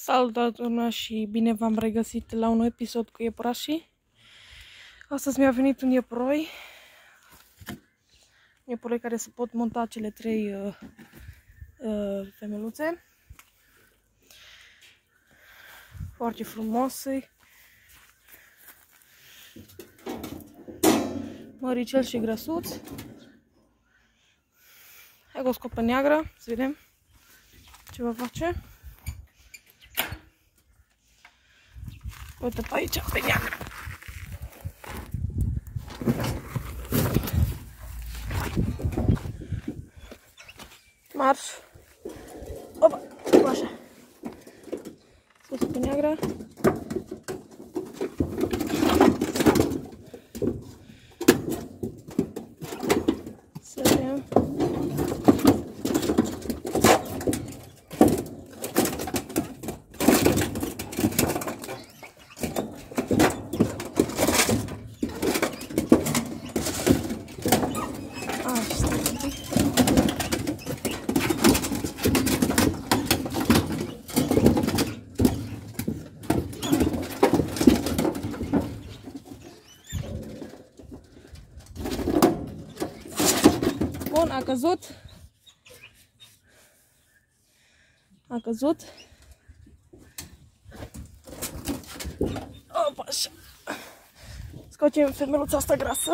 Salut toată lumea și bine v-am regăsit la un nou episod cu iepurașii. Astăzi mi-a venit un iepuroi. Un iepuroi care se pot monta cele trei uh, uh, femeluțe. Foarte frumos. Măricel și grăsuț. Hai o scopă neagră, să vedem ce va face. with the bike jumping yeah. Marsz. Opa, proszę. Coś tu nagra. Bun, a căzut. A căzut. Opa, așa. Scoatem femeluța asta grasă.